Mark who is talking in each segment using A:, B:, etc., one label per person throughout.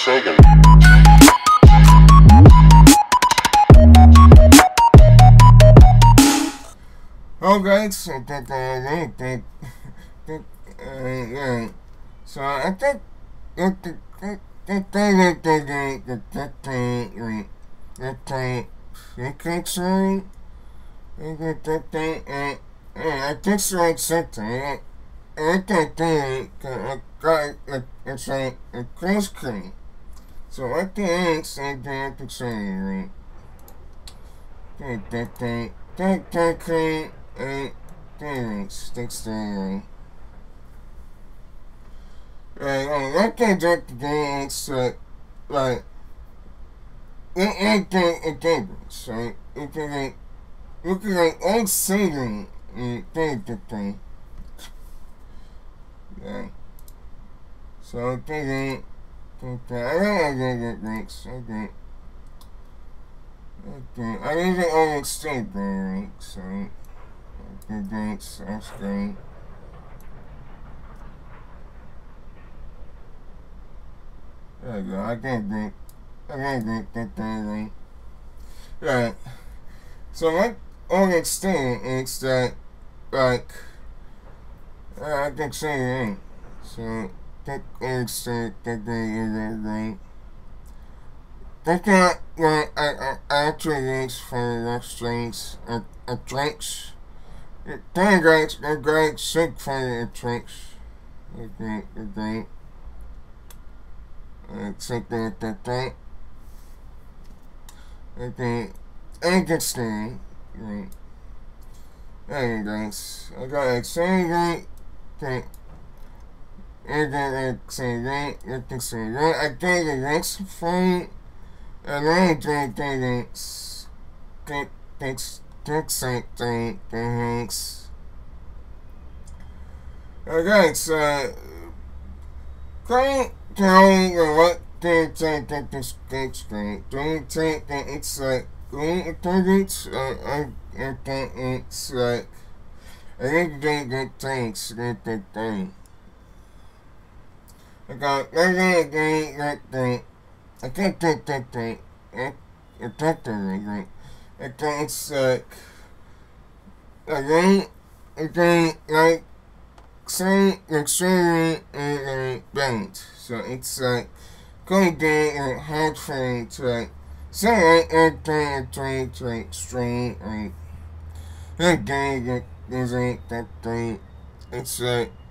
A: Sagan.
B: Alright, so, so I think I think so accepting. I think I got a cross cream. So I think something pixel and things that's the one. Right, um, I think that the Genset like it ain't that a game, so it can look at like all singing and things that thing. Yeah. So I think Okay, I don't want to go with. Okay. Okay, I don't even know it's still going, so. Go links, that's good. There you go, I can go. I can go, go, go, go. Right. So, like, all it's doing is that, like, uh, I can show you. So, that's not what I I actually use for restaurants and or drinks. Then guys, I got sick for the drinks. Okay, okay. I took a look at that. Okay, interesting. Right. Anyway guys, I got a and then like some right, looking some right. I got the next fight, and I got the like thinks think something thinks. Okay, so don't tell the what don't take that this good screen. Don't take that it's like don't think it's I I think it's like I think don't get things, get the things. It don't suck. I don't, I don't like some extremely and bent. So it's like going down like hard for me to like some like I'm trying to try to like strong like I doing it doesn't that thing. It's like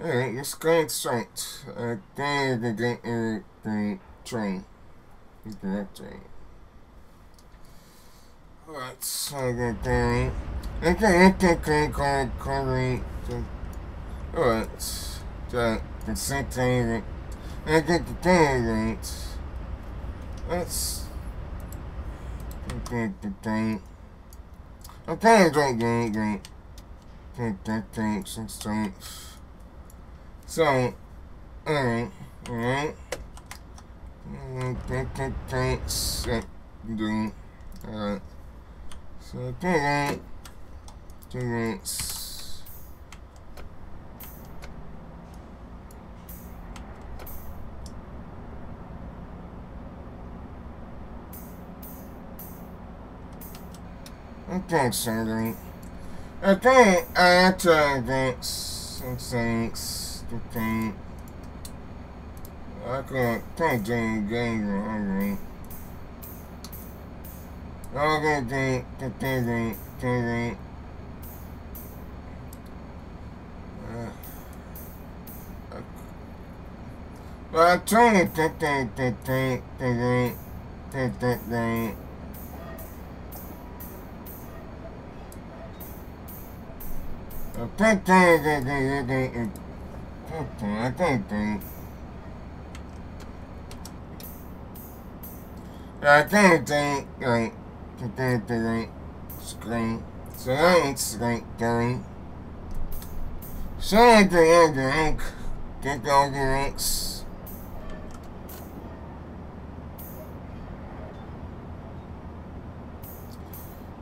B: Alright, let's go and start. I go to get a train. Alright, so I'm gonna go. I'm gonna go. Alright, that the same thing. I'm gonna go. Let's. I'm gonna. I'm playing drink, drink, drink, drink, drink, drink, drink, drink. So, alright, alright. Drink, drink, drink, drink, drink, alright. So, drink, drink, drink, drink. I think something. I think I have to think something. something. I can't think doing game hungry. I'm gonna think, think, think, think. But I'm trying to think, think, think, think, think, think, think, think. Screen. So I ain't screen, going. So I think, think, get all the links.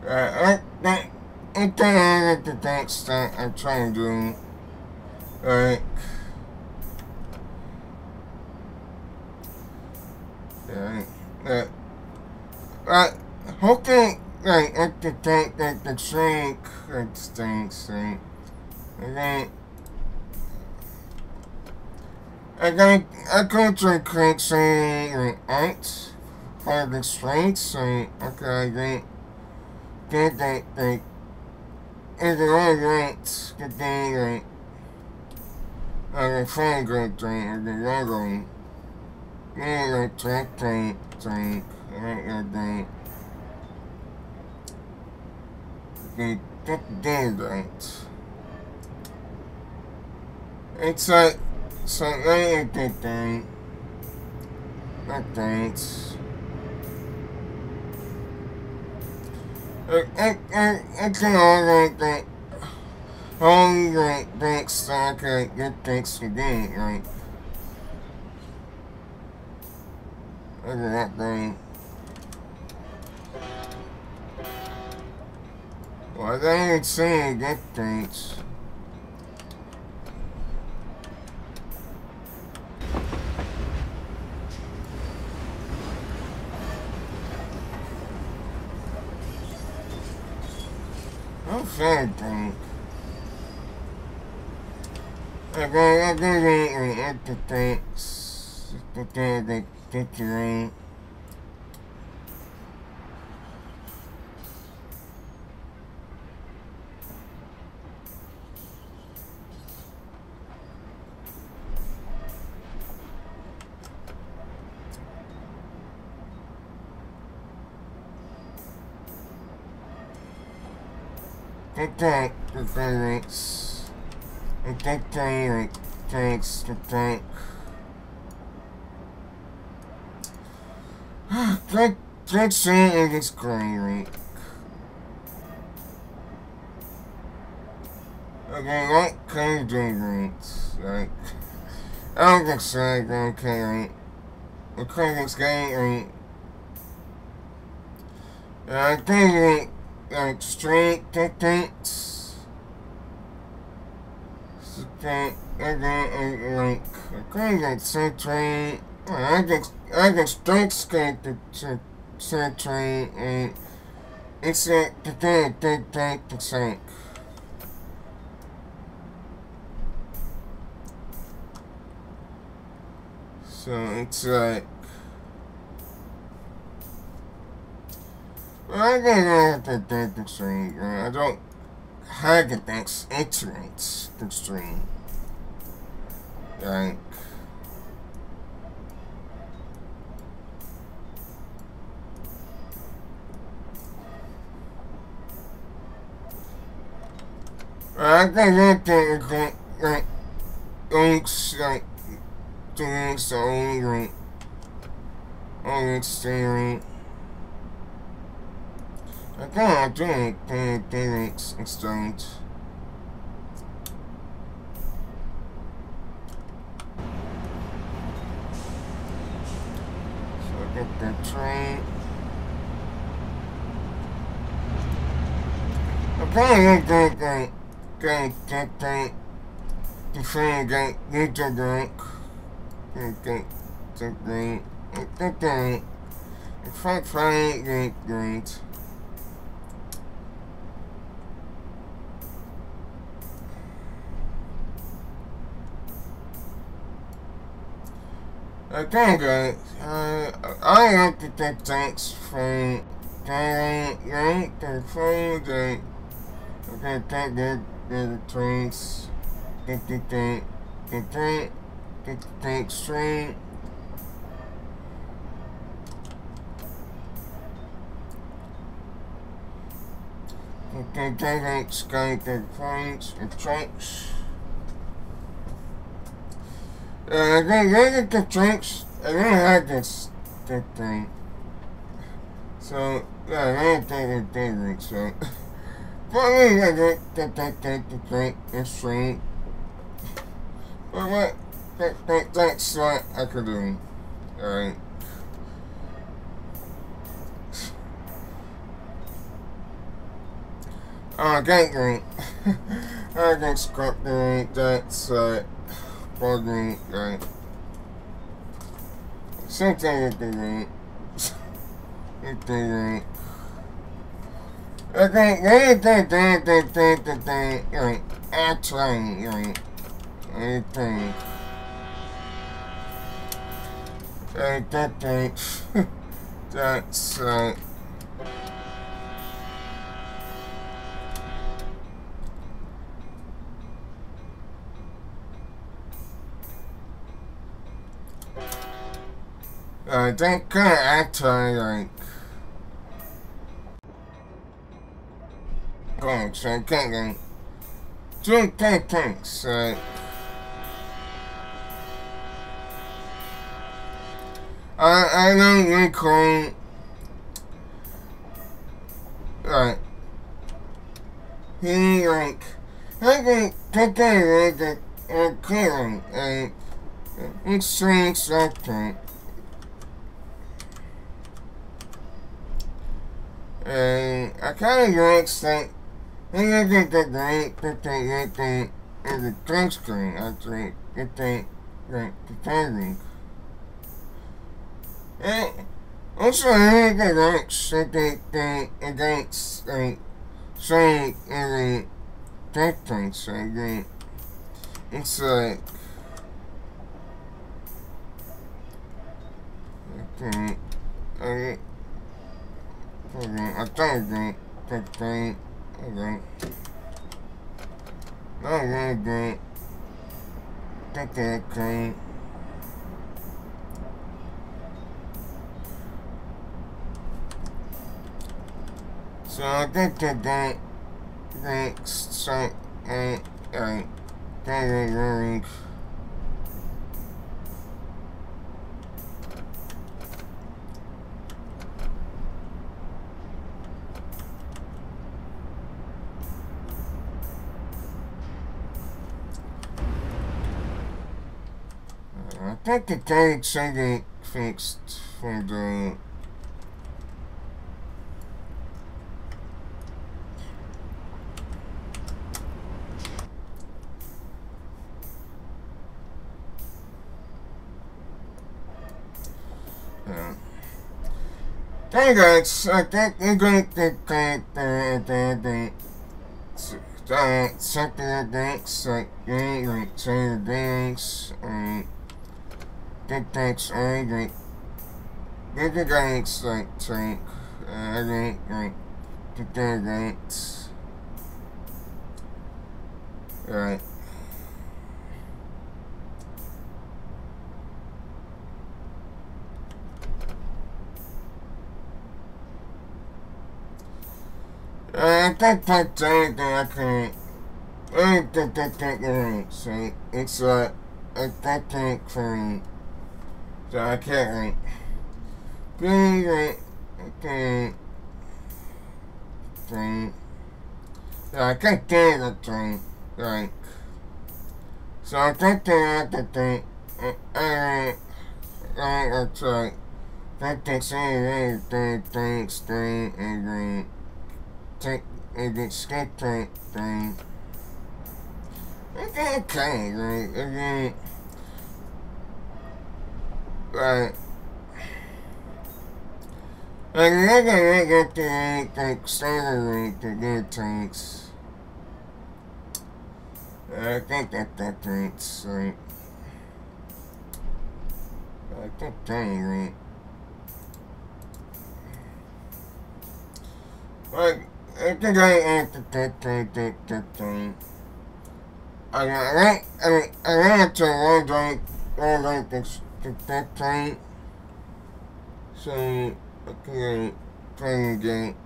B: Uh, I, I, I think I the things that I'm trying to do. Like, yeah, uh, uh, hoping, like, at the tank that the shrink, like, stinks, like, and then, I got, I go to crank saying, like, eight, for the strengths, like, okay, I think, did they, they, is it all right that they, like, are a phone group thing, or the logo, yeah, like, track tape thing, like that thing. They, that did right. It's like, so they did that, that thanks. it, it, it, it's an alright thing. Alright, thanks, okay, good thanks for doing it, right? Look at that thing. Well, they ain't saying good thanks. fair drink. Okay, I didn't eat the things. The day they did today. attack the physics. It dictate takes the tank. That that shit is crazy. Okay, what kind of drinks? Like I don't think so, okay, right? The critics game, right? I think like straight techniques. Straight, and then like okay, like century. I think I think straight skate the century and it's the thing thing thing. So it's like Uh, I don't to the stream. I don't have the next internet the stream. Like I that thing that like links like things only like on Instagram. Okay, I drink the Felix exchange. So I get the train. Okay, I drink the drink the drink the train drink get the drink the drink the drink the drink the drink the drink drink Okay, guys. Uh, I like to take thanks from Thailand, right? The phone, the okay, take the the trains, get the tank, the tank, get the tank straight. Okay, tank, sky, the points, the tracks. Uh, they rated the drinks, and they had this, that thing. So, yeah, didn't take it, they drink, so. But we had it, that, that, that, the drink, it's free. But what, that, that, that's what I could do. Alright. Oh, gang drink. I think scrap drink, that's, uh, bugging, right? Sometimes it didn't. It didn't. I think they think they think they think they like actually like I think I that think that's uh Uh, that kind of actually like going I can't go doing things uh, I I don't recall right he like I can take that like a clearing and extreme something And I kind of like. I think that they that they that they is a drink screen actually that they like the timing. And also I think that likes that they against like saying in the thing so they it's like okay Okay, I that that thing, okay. No. Take that thing. So I think that that next so uh, uh, that think tank should get fixed for the Yeah. Hey guys, I think the the the the check the thanks like yeah like thanks and um, Big tanks, I drink. Big drinks, like, drink. I drink, drink. Big drinks. Right. I think that's anything I can. I think that that that so it's uh, a that tank for so I can't thing. So I can't get the thing like so I they have to think and like it's like that takes anything thanks thing and then take and then skate tank thing. It's okay, Right. Like, they're gonna get the, like, standard to get tanks. I think that that tanks, like, I that thing, Like, I think I answered that thing, that, that thing. I I like, I I like to one drink, one drink this, that thing. So, okay, playing game.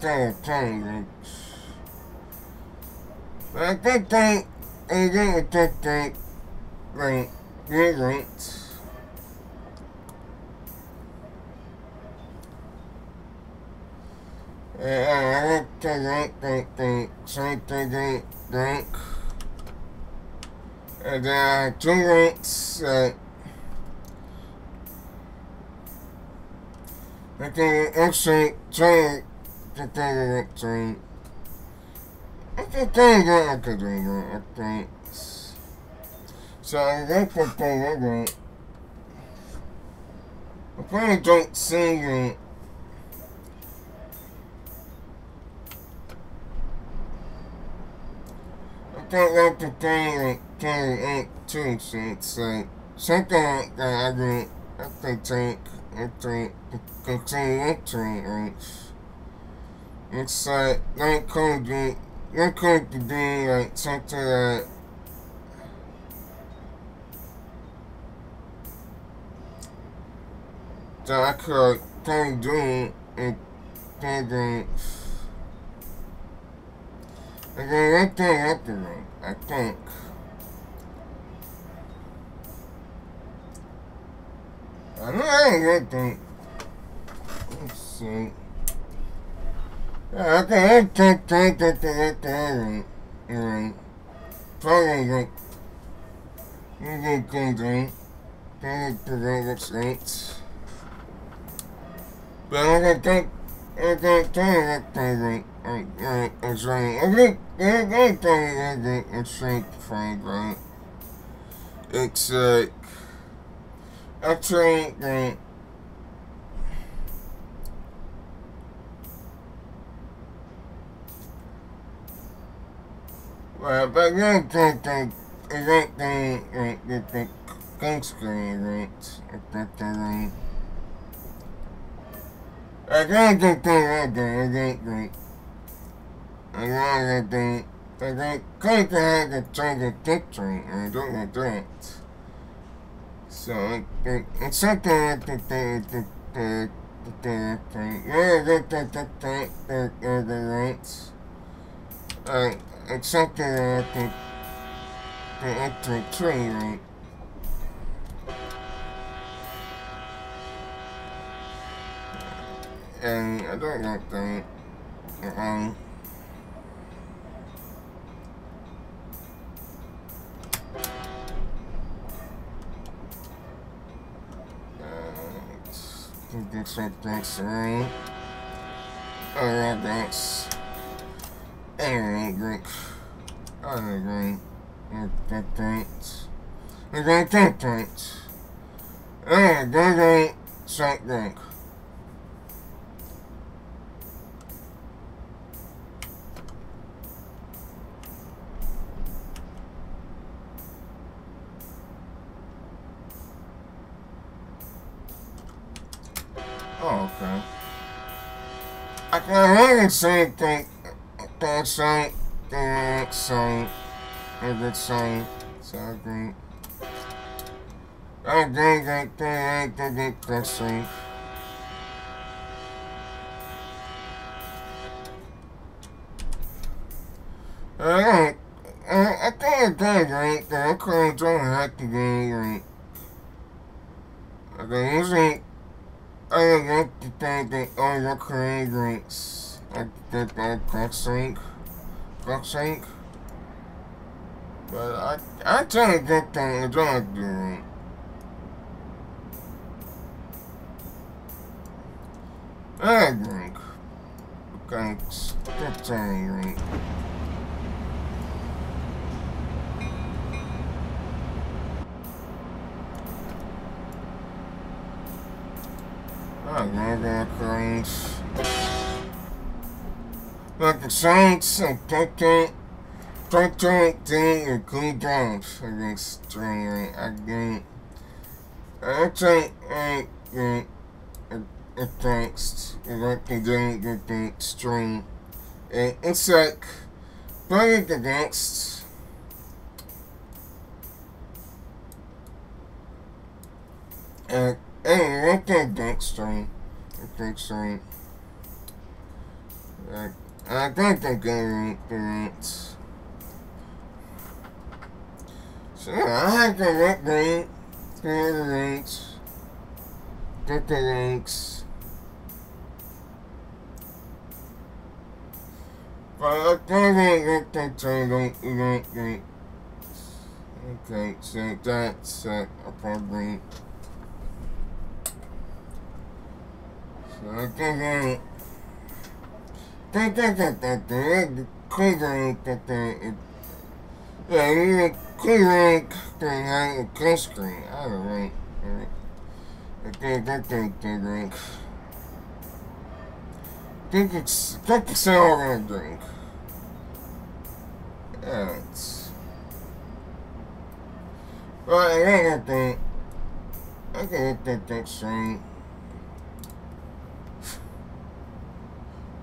B: Playing, playing. But I think they, they didn't that thing, like, good drinks. I like to drink, drink, drink, drink, drink. And then drinks, uh, I think actually drink, the thing I drink. I think they got to drink, I think. So I like the thing I drink. I probably drink singing. Don't like the thing like Terry ain't too, so it's like something like that I drink I think drink I drink continue to right it's like not cold to be like something that that I could of do and drinks and then that thing after me, I think. I know I thing. Let's see. Yeah, I think, think that that that ain't, ain't. Probably like, you get things right. Think that that's right. But I think, I think that thing right. It's right. I think like like the well, but I think that is that the like the gangster right? That the like. I don't think that I think I know that they, that they claim to have the China victory, and I don't that. So, it, it, it's something that the, the, the, the, the, the, yeah, the, the, the, the, the rights. Uh, it's something that the, the, the, the tree, right? And I don't like that. Um, Thanks, thanks, right? Alright, thanks. Alright, drink. Alright, drink. Thanks. That that thanks. Alright, that ain't shot drink. Can hear the same thing. That same, that same, that same. So I think. I think that that that that that same. Alright. I think that right. That I couldn't do it today, right. Okay, usually. I like to think that all the creators like Crookshank Crookshank but I I to get things don't do it. I drink. Okay, that's right. Oh, Murder Crimes. But the Saints and Tete, Tete, and Cool Downs against again. I think I think a text what they do with string. And it's like playing the next uh, and. The next. Like I think they're going the So I have to the clear the links, get the links. But I can't get that table, Okay, so that's uh, a problem. So I can get it. That, that, that, that, that, clear that, that, yeah, you need clear thing on the clear screen. I don't know. I think that thing, drink. I think it's, think it's all gonna drink. Yeah, it's... Well, I got that thing. I get that thing straight.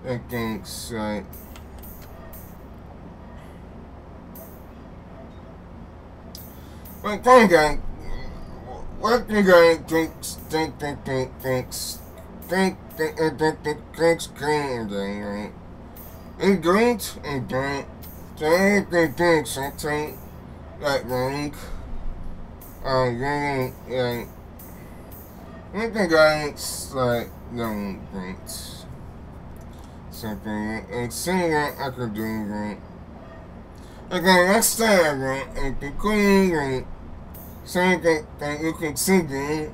B: That thing's like... What kind of what you going think think think think thinks think think think think thinks green right? In green and green, they they think something like ring. Um, green like. What the guys like no drinks something and seeing that I could do green. Okay, let's start again. And the queen and saying that, that you can see them.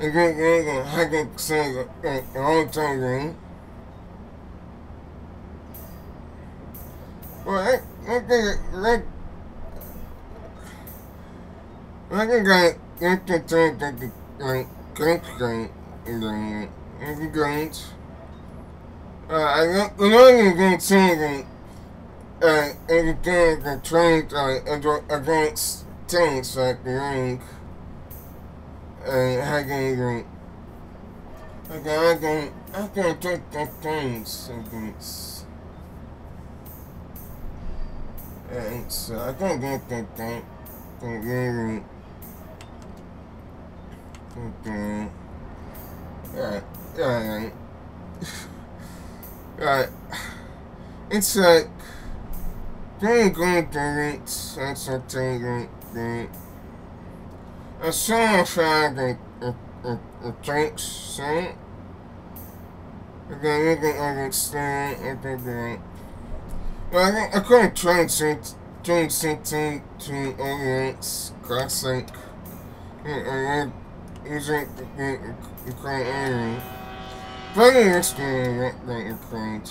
B: And then they can have that say the whole time. Well, that, that, that, I think I get the thing that the, like, great screen in the, in the great. Uh, I don't, you know, you can see that uh, everything the trains uh, against tanks like the ring and I can even okay, I can I can take the tanks against and so I can get that tank and really okay yeah yeah a thing that I saw a, a, a, a tanks set. Okay, you can understand they do Well, I, I couldn't translate translate to audience classic. And using the Ukrainian. But it's the that you're playing.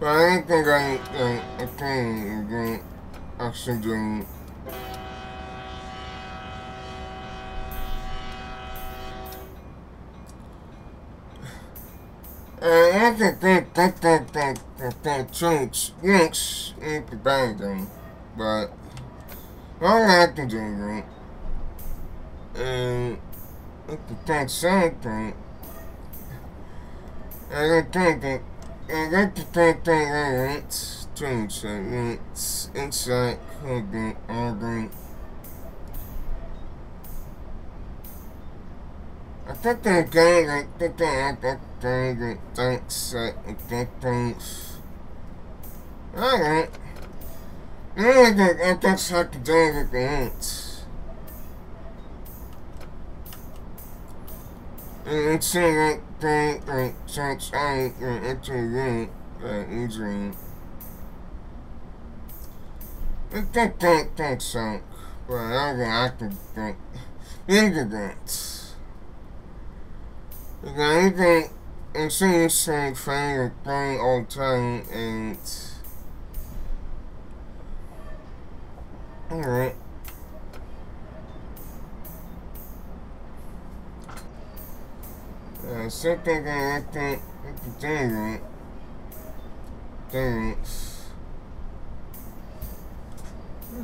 B: But I don't think I, I, I can do actually Uh, I think that that that that that change yes ain't the thing, but all I to do right, and if the same thing, I don't think that and that's the thing, thing it's strange. It's it's like holding holding. I think they're going like that they had that thing that thinks like that thinks. Alright. Yeah, that, that's how to do it ants. And it's like think like since I uh, interviewed uh, Adrian. It that that that sunk, but I don't I could think into that. Because I think and see the same favorite thing all the time and alright. something gonna think thing things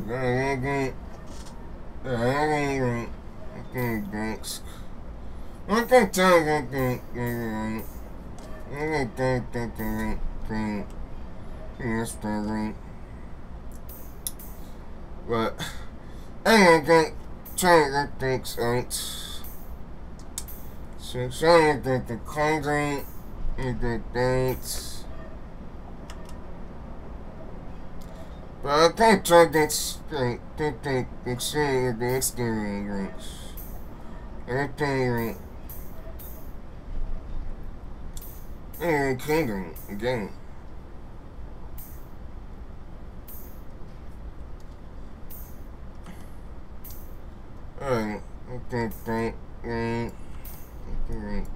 B: gonna go I don't want to I can tell what? The I can tell the I yes probably but I don't tell what things out so trying to the content and the dates. But I think try to think think think think the experience. Everything right. And Kingdom again. Alright, okay, thank you. Alright.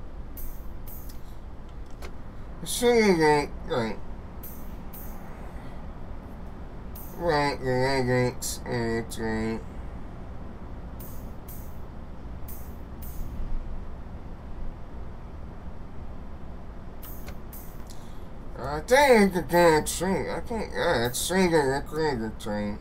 B: Assuming that, right. Right, right. I think I can get a tree. I think, yeah, it's single record time.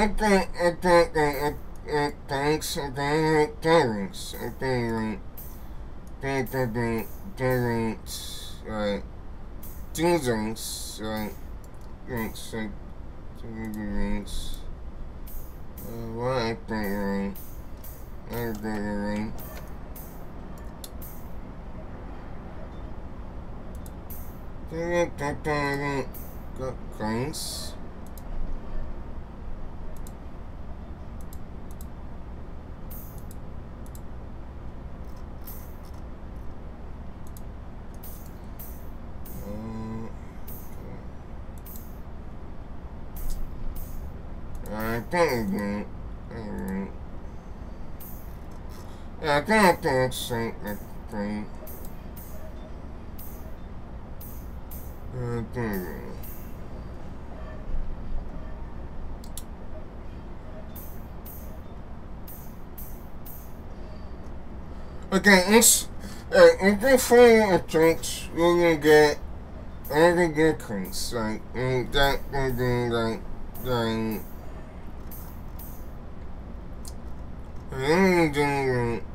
B: about, about, uh, uh, thanks, about, thanks, about, about, about, thanks, right, Jesus, right, thanks, thanks, uh, what happened, right, happened, right, Got coins. I don't think so. I don't. Okay, let's uh, if you follow the tricks, you're gonna get all the good things. Like, and that will be like, like, 응, 응, 응.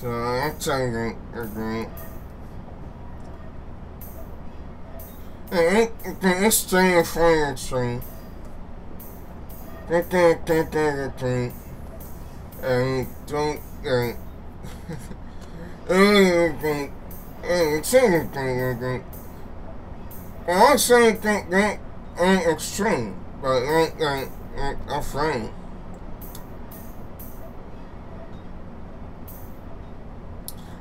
B: So I'm talking about. Let's sing the final song. And don't. Uh, I also think that I'm extreme, but not that I'm afraid.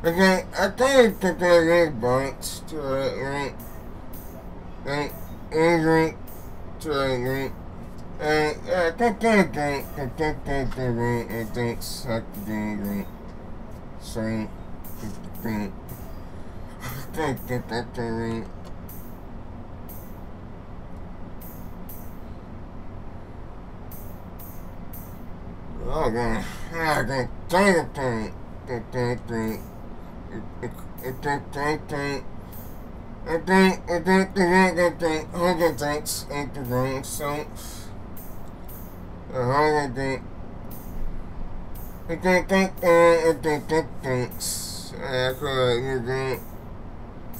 B: Okay, I kind of think I little bites to it, like, like, easy to it, and I think I don't, I think I don't, I don't suck the ingredient. So, I think, oh, I think I don't do it. Oh, God, I don't think I don't, I don't, I don't think, think, I think, I think, I think, I think, I think, thanks, ain't the wrong, so, holiday. I think, think, think, think, think, thanks. I feel like you're doing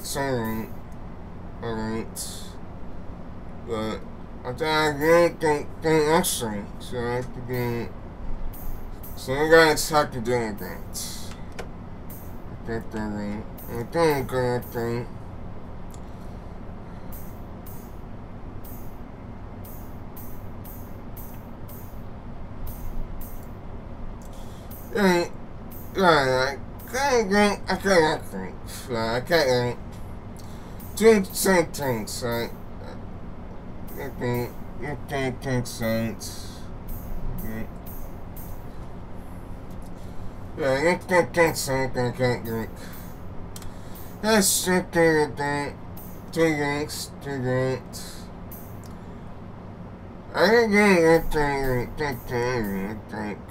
B: something alright. But I think I really think think extra. So I have to be so you guys have to do that. I think I think Yeah, yeah, I can't drink, I can't drink, I can't drink some things, like, you can, you can't drink sense. That's two drinks, two drinks. I drink anything, anything, anything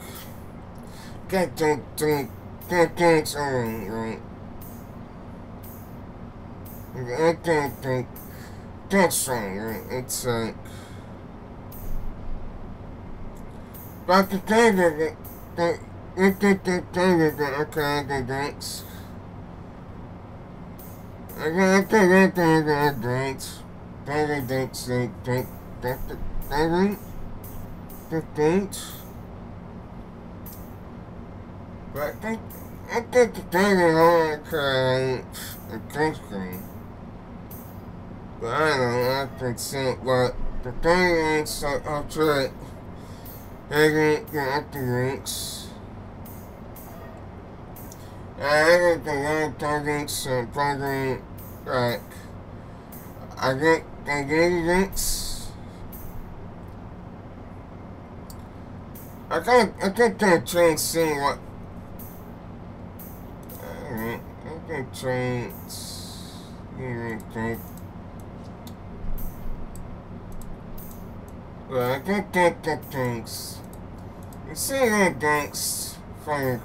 B: get get get get get on right. Get get get that's right. It's like but the thing that it it it it okay that the the the drinks. But I think, I think the thing is the green screen. But I don't know, I think so, but the thing is, so I'll try it. I get, get the links. I get the other targets uh, and probably, like, I get, I the links. I think, I think they're trying to see what Alright, okay, traits. Okay. Well, I can get that thanks. You see that thanks for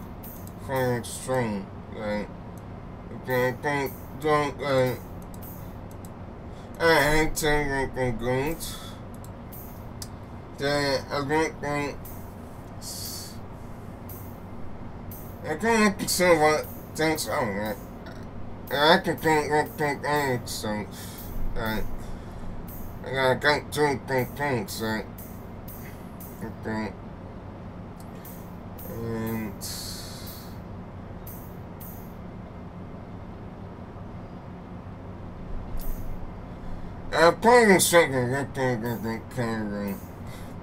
B: for extreme? Okay, I think don't like I like they great. That I think I can't say what thanks. Oh, man. I can think, I think, I so, like, I got two things, like, I playing something that they, that they kind of, oh,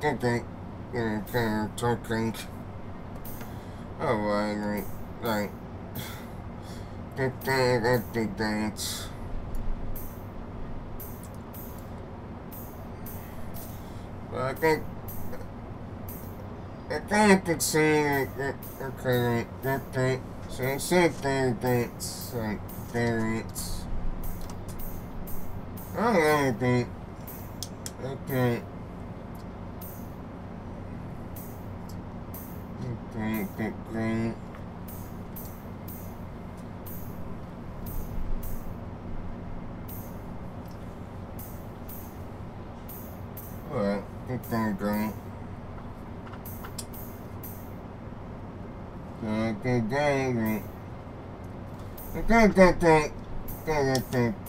B: that they, know, kind of talking, oh, like, like, dance. Well, I think I think I could say that okay that that so I said that dance like dance. I don't know anything. Okay. Okay, okay, green. Alright, good thing going. Good, good, good. Good, good, good, good, good.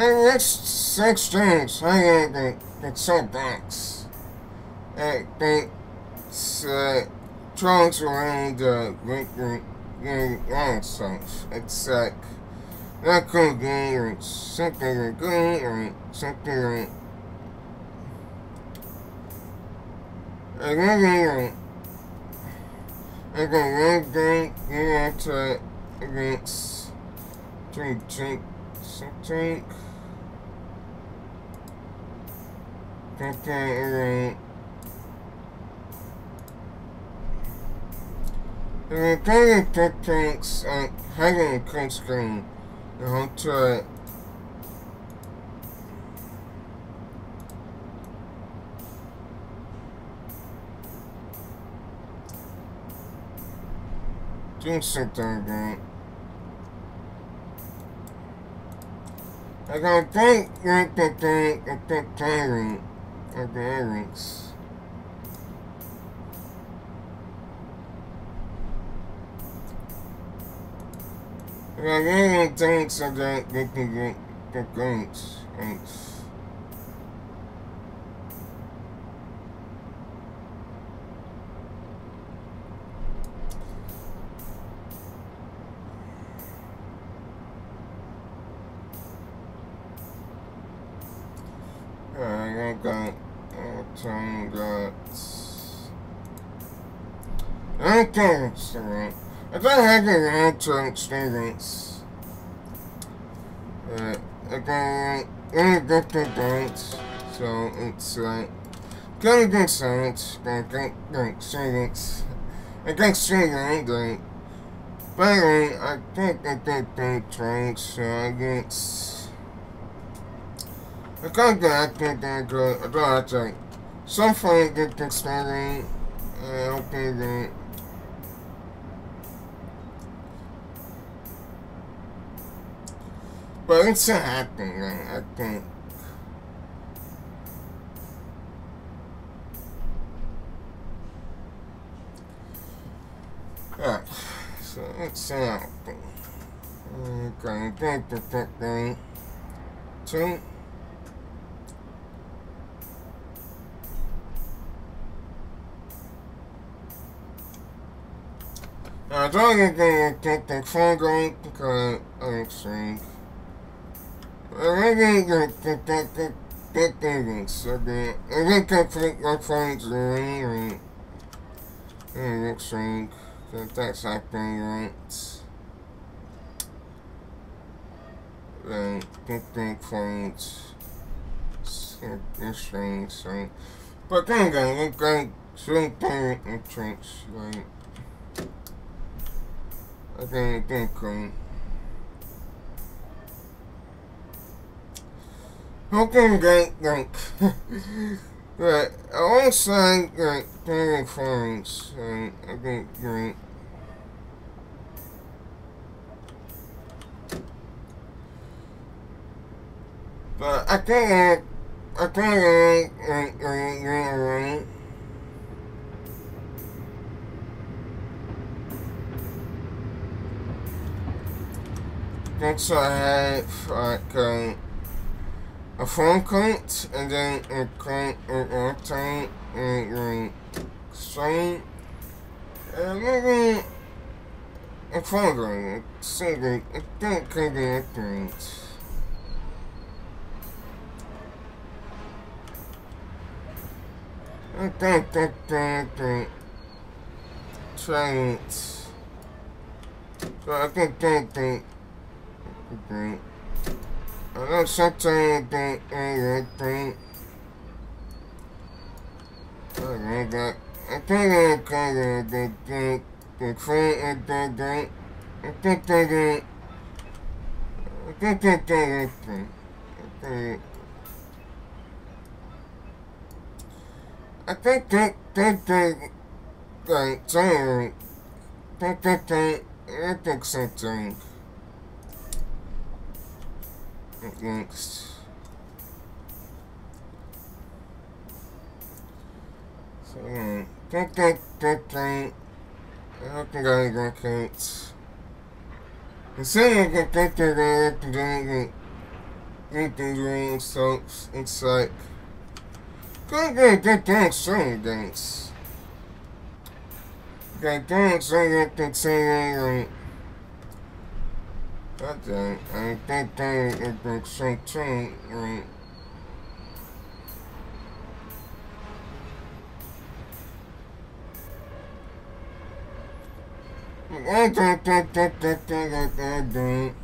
B: And that's sex drinks, I get that, that's so backs. That, that's, uh, trunks around with the, the, the, stuff. It's like, not could be, or something like good, or something like, I got it. I got red drink, get into it against drink, drink, drink. Get that right. And then tech tanks like hanging a print screen. The whole turret. Doing something again. I got think like the thing at the tyrant Erics. I got any thanks of the the the thanks. Thanks. I got some guts. Okay, so I have the actual experience. Uh, okay, any different things, so it's like of good science, but great, great students. I got student great. But I think that they think trades, so I guess. I can't get active there, I don't actually. So far, I get the study. Uh, okay, then. It's a happening, I think. Alright, so it's happening. Okay, thing. Two. I don't because I'm. I really get the the the the things so I think and next thing that that's happening right. Then phones this thing so but then again look like swing parent and tricks like Okay, thank you. Okay, great, great. but alongside like daily phones, um, I think great. But I think I think like like like like Next I have like um, a phone cart and then a cart an airtime and a string and maybe a phone so that I think could be accurate. I think that that that try it. So I think that. That Okay. Allora sottoete e te Allora, e te le cose de te che fai e te te e te te te e te te te te I think that that that sorry that that that I think something next. So, yeah. That, that, that thing. I don't think I got cats. The second I get that, that, that, that, that, anything green, so it's like, go get that, that, strange dance. That, that, say that, that, say that, I think the. I I think that that that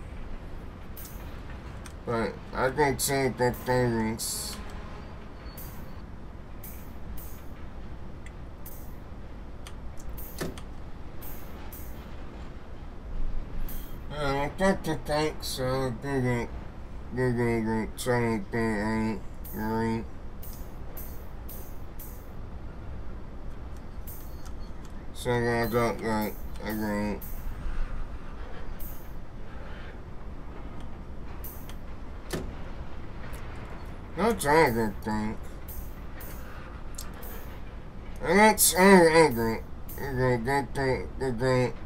B: but I can say that there is I got to think so. I got like I got not trying to think. And that's angry. Angry. Good thing. Good thing. Good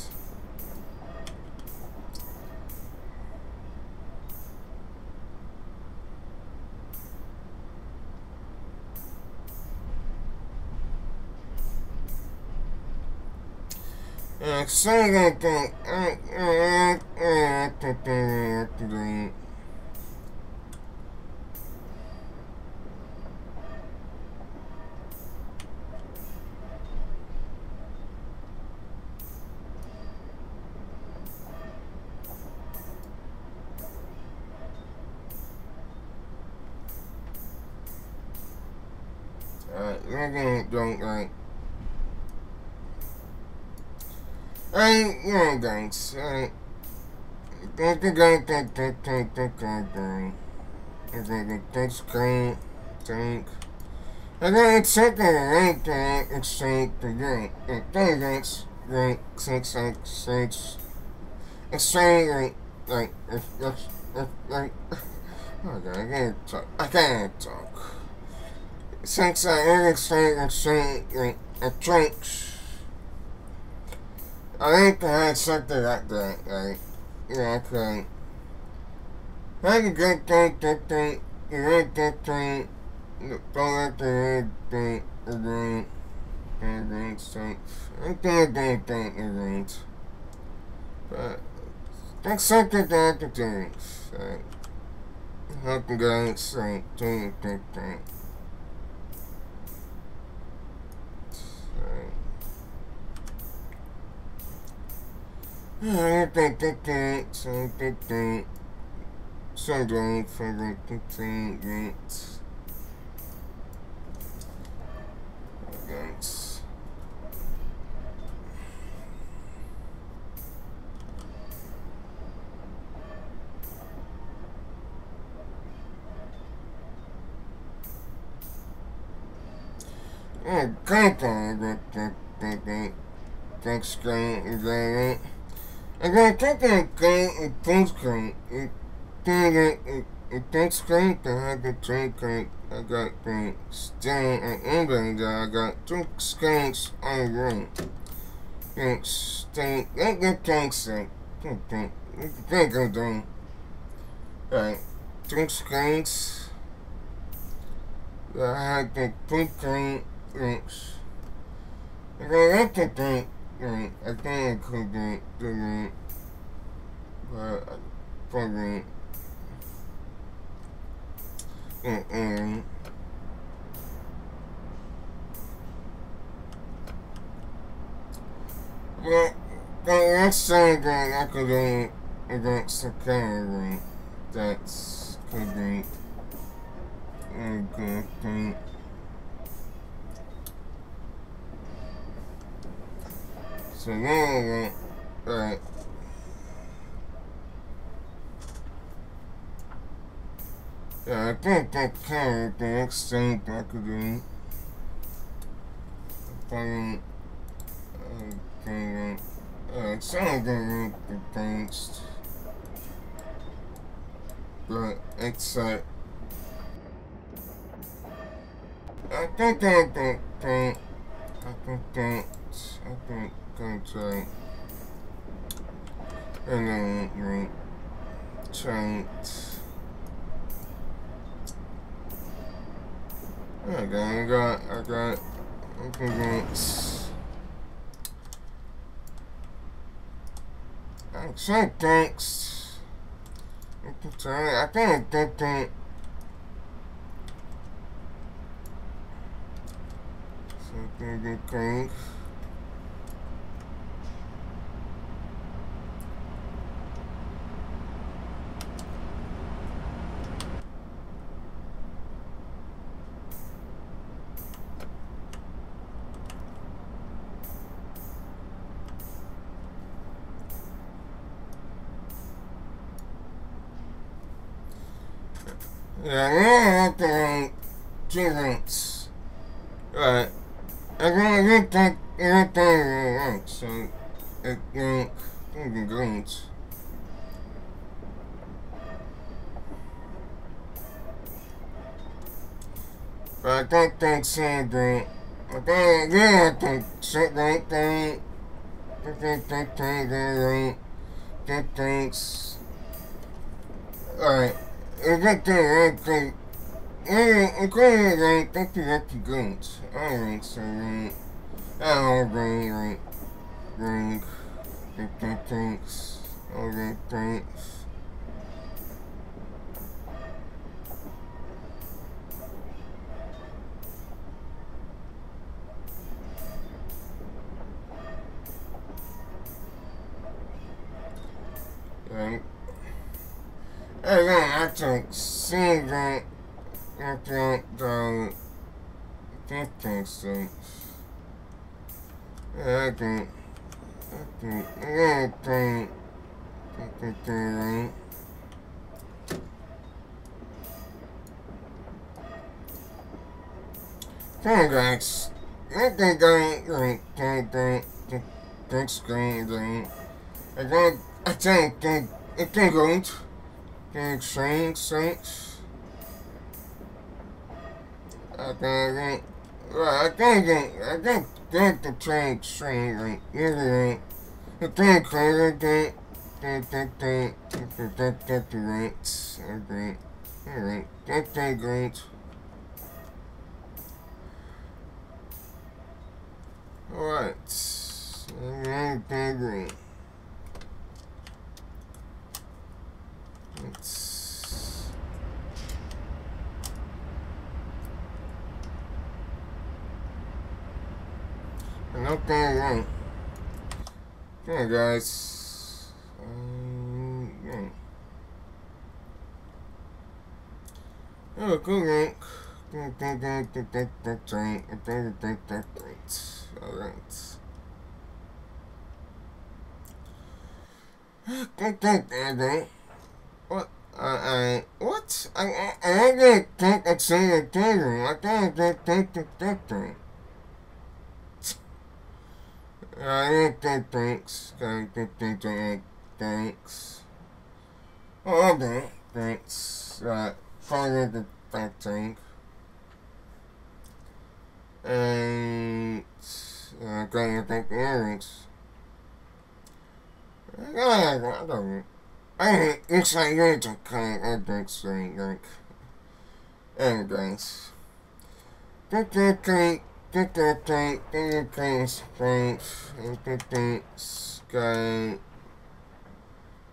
B: great. Okay, higher, different, right, like, Okay, Let's check check the great fence. Uh, so that the don't like. I you know guys. I think the guy that that that that that guy. Is that that screen tank. And then it's second and then it's take the great. It does great six six six. Saying like like if if if like god I can't talk I can't talk since I understand and say like a drinks, I think I had something like that, like, know, like, like a good thing, good thing, you know, good thing, don't let the and then, and then, so, I can't think, think, and then, but, that's something that I can do, so, help the guys, like, do, do, do. So going for the complete rates. That, that, that, that, that? And then technically, it tastes great. It, it, it, it tastes great to have the drink great. I got the stay in England. I got two skanks on the room. Thanks, stay. Let the tanks say. Think, I'm doing. Right. Two skanks. I had the two drinks. And I like to I think I could get the but probably and well, the next thing that I could do against the category that's could be. A good thing. So now, right. Yeah, I think that carried the next thing I could do. Playing, okay, uh, some of them the things, but it's like, I think that, that, I think that, I think and then announcement. I got, I got, I got improvements. I'm trying thanks. I'm trying, I can't think. Something good things. like celebrate. But they don't get to shit like that. But they just can't get Good things. Alright. It's just the right thing. Yeah, I'm kind of like, that's the lucky goats. Alright, so, right. I'll be like, like, good things. Alright, thanks. seeing that, I think that that thing suits. I think, I think, I don't think that they do right. Come on, guys. I think I don't think that that's going down. I don't, I don't think, I think I don't. Thanks, thanks, thanks. I think, I think, I think, think the tank string, I think, I think, I think, I think, I think, I think, I think, Alright, that thing great. Alright, I'm going to Let's... Nothing wrong. Come on, guys. Um, yeah. Oh, go rank. Alright. Alright. What? I, I, what? I, I, I'm gonna take a single. I can't just take a picture. I don't think thanks. I don't think don't thanks. Oh, okay, thanks. Uh, probably the back thing. And, uh, gonna take earrings. I don't. I wish I would have come over to like and guys. Good good day, good good day, good day, strength, and good day, sky.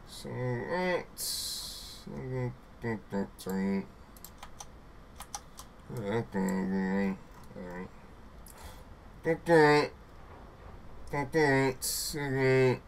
B: So let's good good day. Okay, alright. Good day, good day, sweet.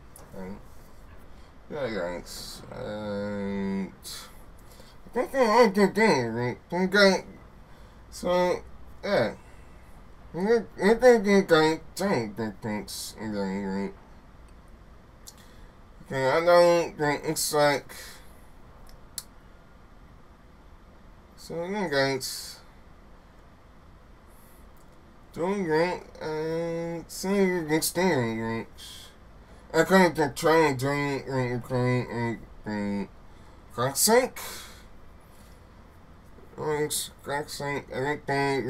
B: and yeah, thanks. And I think I like the game. I'm going. So yeah, I think you guys don't do things. I don't think it's like. So yeah, guys. Doing great and seeing you next time. I couldn't control during Coxsink. Coxsink, everything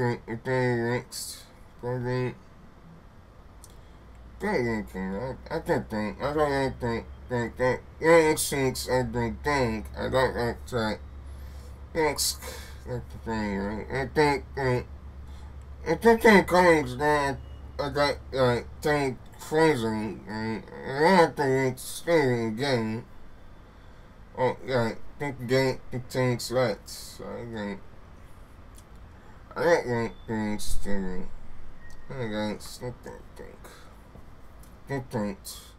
B: next. Probably. I, I can't think. I don't really think. Think that Linux I don't think. I don't like that. Linux. That's the thing, uh, right? Uh, I think that. I uh, think in Cummings, I got, like, 10 frozen and afterwards still again. Oh yeah, think again, think contains threats. So I don't I don't want to to I don't think. Good point.